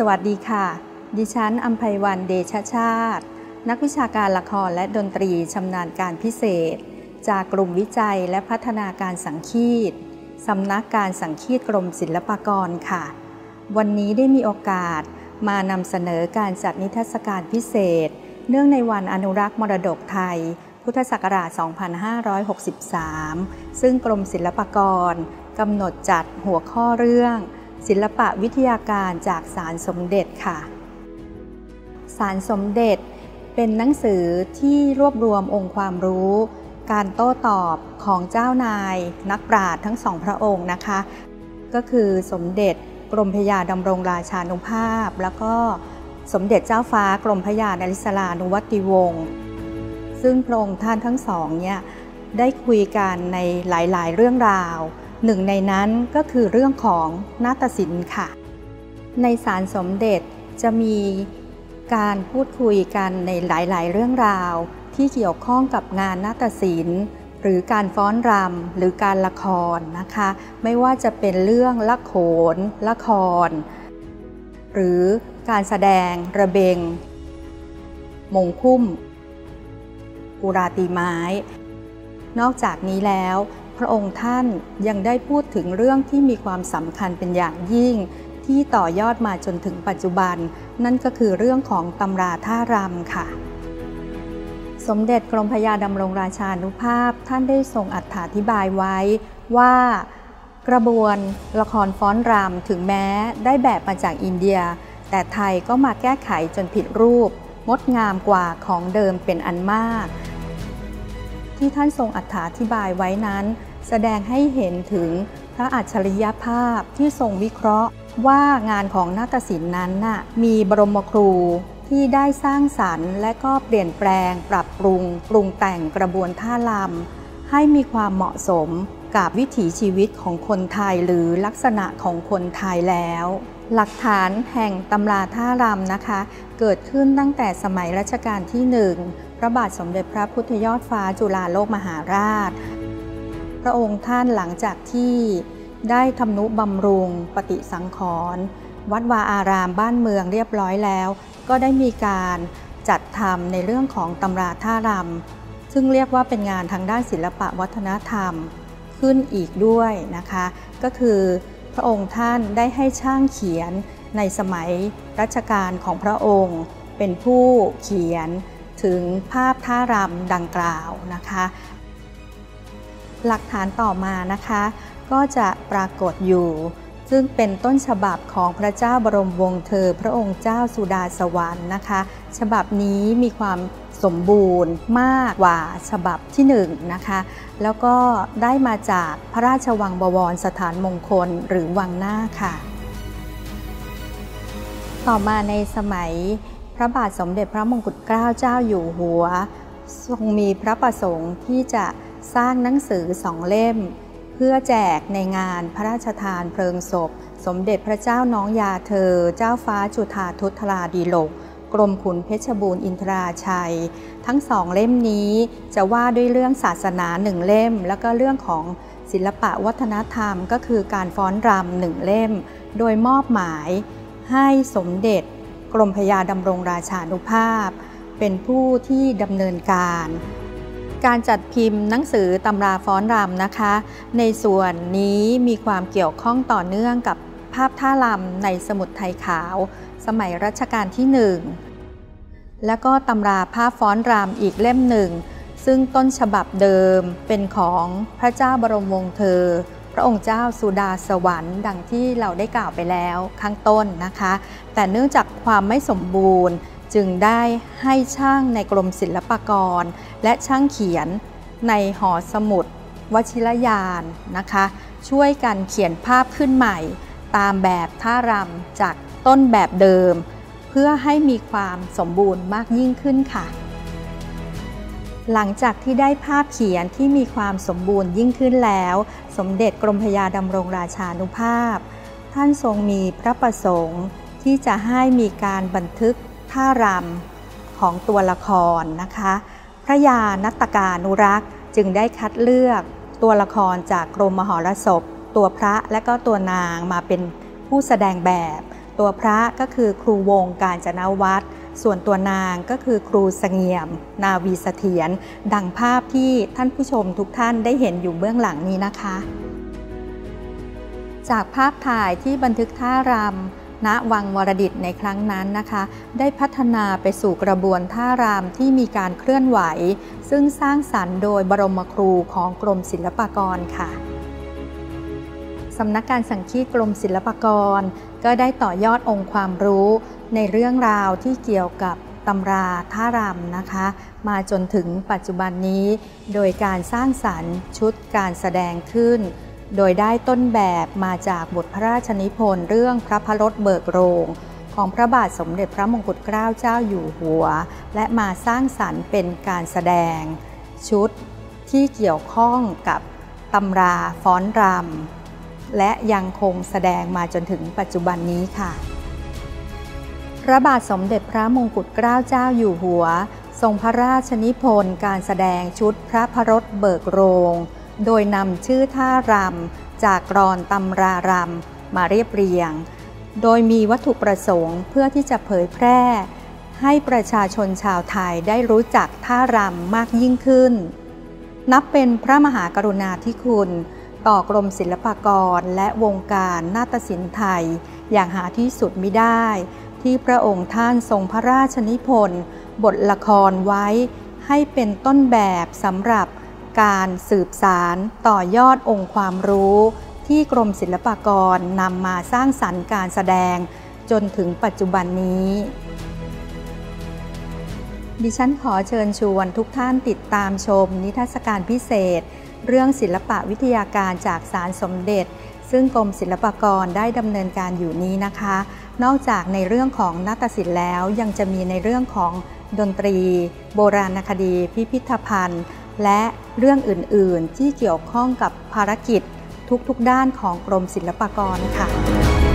สวัสดีค่ะ ดิฉันอัมภัยวันเดชชาติ นักวิชาการละครและดนตรีชำนาญการพิเศษ จากกลุ่มวิจัยและพัฒนาการสังคีตสำนักการสังคีตกรมศิลปากรค่ะ วันนี้ได้มีโอกาสมานำเสนอการจัดนิทรรศการพิเศษ เนื่องในวันอนุรักษ์มรดกไทย พุทธศักราช 2563 ซึ่งกรมศิลปากรกำหนดจัดหัวข้อเรื่อง ศิลปะวิทยาการจากสารสมเด็จค่ะ สารสมเด็จเป็นหนังสือที่รวบรวมองค์ความรู้ การโต้ตอบของเจ้านายนักปราชญ์ทั้งสองพระองค์นะคะ ก็คือสมเด็จกรมพยาดำรงราชานุภาพ แล้วก็สมเด็จเจ้าฟ้ากรมพยานาริศลานุวัติวงศ์ซึ่งพระองค์ท่านทั้งสองเนี่ยได้คุยกันในหลายๆ เรื่องราว หนึ่งในนั้นก็คือเรื่องของนาฏศิลป์ค่ะ ในสารสมเด็จจะมีการพูดคุยกันในหลาย ๆ เรื่องราว ที่เกี่ยวข้องกับงานนาฏศิลป์ หรือการฟ้อนรำหรือการละครนะคะ ไม่ว่าจะเป็นเรื่องละโขน ละคร หรือการแสดง ระเบง มงคุ้ม กุราตีไม้ นอกจากนี้แล้ว พระองค์ท่านยังได้พูดถึงเรื่องที่มีความสำคัญเป็นอย่างยิ่ง ที่ต่อยอดมาจนถึงปัจจุบัน นั่นก็คือเรื่องของตำราท่ารำค่ะ สมเด็จกรมพยาดำรงราชานุภาพท่านได้ทรงอธิบายไว้ว่ากระบวนละครฟ้อนรำถึงแม้ได้แบบมาจากอินเดีย แต่ไทยก็มาแก้ไขจนผิดรูป งดงามกว่าของเดิมเป็นอันมาก ที่ท่านทรงอธิบายไว้นั้น แสดงให้เห็นถึงพระอัจฉริยภาพที่ทรงวิเคราะห์ว่างานของนาฏศิลป์นั้นน่ะมีบรมครูที่ได้สร้างสรรค์ และก็เปลี่ยนแปลง ปรับปรุง ปรุงแต่งกระบวนท่าลำให้มีความเหมาะสมกับวิถีชีวิตของคนไทยหรือลักษณะของคนไทยแล้ว หลักฐานแห่งตำราท่ารำนะคะ เกิดขึ้นตั้งแต่สมัยรัชกาลที่หนึ่งพระบาทสมเด็จพระพุทธยอดฟ้าจุฬาโลกมหาราช พระองค์ท่านหลังจากที่ได้ทำนุบำรุงปฏิสังขรณ์วัดวาอารามบ้านเมืองเรียบร้อยแล้ว ก็ได้มีการจัดทำในเรื่องของตำราท่ารำซึ่งเรียกว่าเป็นงานทางด้านศิลปะวัฒนธรรมขึ้นอีกด้วยนะคะ ก็คือ พระองค์ท่านได้ให้ช่างเขียนในสมัยรัชกาลของพระองค์ เป็นผู้เขียนถึงภาพท่ารำดังกล่าวนะคะ หลักฐานต่อมานะคะ ก็จะปรากฏอยู่ ซึ่งเป็นต้นฉบับของพระเจ้าบรมวงศ์เธอ พระองค์เจ้าสุดาสวรรค์นะคะ ฉบับนี้มีความสมบูรณ์มากกว่าฉบับที่1นนะคะ แล้วก็ได้มาจากพระราชวังบวรสถานมงคลหรือวังหน้าค่ะ ต่อมาในสมัยพระบาทสมเด็จพระมงกุฎเกล้าเจ้าอยู่หัว ทรงมีพระประสงค์ที่จะสร้างหนังสือสองเล่ม เพื่อแจกในงานพระราชทานเพลิงศพ สมเด็จพระเจ้าน้องยาเธอ เจ้าฟ้าจุฑาทุตราดีโลกกรมขุนเพชรบูรณ์อินทราชัย ทั้งสองเล่มนี้จะว่าด้วยเรื่องศาสนาหนึ่งเล่ม แล้วก็เรื่องของศิลปะวัฒนธรรมก็คือการฟ้อนรำหนึ่งเล่ม โดยมอบหมายให้สมเด็จ กรมพยาดำรงราชานุภาพ เป็นผู้ที่ดำเนินการ การจัดพิมพ์หนังสือตำราฟ้อนรำนะคะ ในส่วนนี้มีความเกี่ยวข้องต่อเนื่องกับภาพท่ารำในสมุดไทยขาว สมัยรัชกาลที่หนึ่งและก็ตำราภาพฟ้อนรำอีกเล่มหนึ่ง ซึ่งต้นฉบับเดิมเป็นของพระเจ้าบรมวงศ์เธอ พระองค์เจ้าสุดาสวรรค์ดังที่เราได้กล่าวไปแล้วข้างต้นนะคะ แต่เนื่องจากความไม่สมบูรณ์จึงได้ให้ช่างในกรมศิลปากร และช่างเขียนในหอสมุดวชิรยานนะคะ ช่วยกันเขียนภาพขึ้นใหม่ ตามแบบท่ารำจากต้นแบบเดิม เพื่อให้มีความสมบูรณ์มากยิ่งขึ้นค่ะ หลังจากที่ได้ภาพเขียนที่มีความสมบูรณ์ยิ่งขึ้นแล้ว สมเด็จกรมพยาดำรงราชานุภาพ ท่านทรงมีพระประสงค์ที่จะให้มีการบันทึกท่ารำของตัวละครนะคะ พระยานัตกานุรักษ์จึงได้คัดเลือกตัวละครจากกรมมหรสพ ตัวพระและก็ตัวนางมาเป็นผู้แสดงแบบ ตัวพระก็คือครูวงการจนวัตรส่วนตัวนางก็คือครูสงเงียม นาวีเสถียรดังภาพที่ท่านผู้ชมทุกท่านได้เห็นอยู่เบื้องหลังนี้นะคะ จากภาพถ่ายที่บันทึกท่ารำ ณวังวรดิตในครั้งนั้นนะคะ ได้พัฒนาไปสู่กระบวนท่ารำที่มีการเคลื่อนไหว ซึ่งสร้างสรรค์โดยบรมครูของกรมศิลปากรค่ะสำนักการสังคีตกรมศิลปากร ก็ได้ต่อยอดองค์ความรู้ในเรื่องราวที่เกี่ยวกับตำราท่ารำนะคะ มาจนถึงปัจจุบันนี้ โดยการสร้างสรรค์ชุดการแสดงขึ้น โดยได้ต้นแบบมาจากบทพระราชนิพนธ์เรื่องพระพรถเบิกโรง ของพระบาทสมเด็จพระมงกุฎเกล้าเจ้าอยู่หัว และมาสร้างสรรค์เป็นการแสดง ชุดที่เกี่ยวข้องกับตำราฟ้อนรำและยังคงแสดงมาจนถึงปัจจุบันนี้ค่ะ พระบาทสมเด็จพระมงกุฎเกล้าเจ้าอยู่หัว ทรงพระราชนิพนธ์การแสดงชุดพระพรถเบิกโรง โดยนำชื่อท่ารำจากกรอนตำรารำมาเรียบเรียง โดยมีวัตถุประสงค์เพื่อที่จะเผยแพร่ ให้ประชาชนชาวไทยได้รู้จักท่ารำมากยิ่งขึ้น นับเป็นพระมหากรุณาธิคุณ ต่อกรมศิลปากรและวงการนาฏศิลป์ไทย อย่างหาที่สุดมิได้ ที่พระองค์ท่านทรงพระราชนิพนธ์บทละครไว้ให้เป็นต้นแบบสำหรับ การสืบสารต่อยอดองค์ความรู้ ที่กรมศิลปากรนำมาสร้างสรรค์การแสดงจนถึงปัจจุบันนี้ ดิฉันขอเชิญชวนทุกท่านติดตามชมนิทรรศการพิเศษ เรื่องศิลปะวิทยาการจากสารสมเด็จ ซึ่งกรมศิลปากรได้ดำเนินการอยู่นี้นะคะ นอกจากในเรื่องของนาฏศิลป์แล้วยังจะมีในเรื่องของดนตรี โบราณคดี พิพิธภัณฑ์ และเรื่องอื่น ๆ ที่เกี่ยวข้องกับภารกิจทุก ๆ ด้านของกรมศิลปากรค่ะ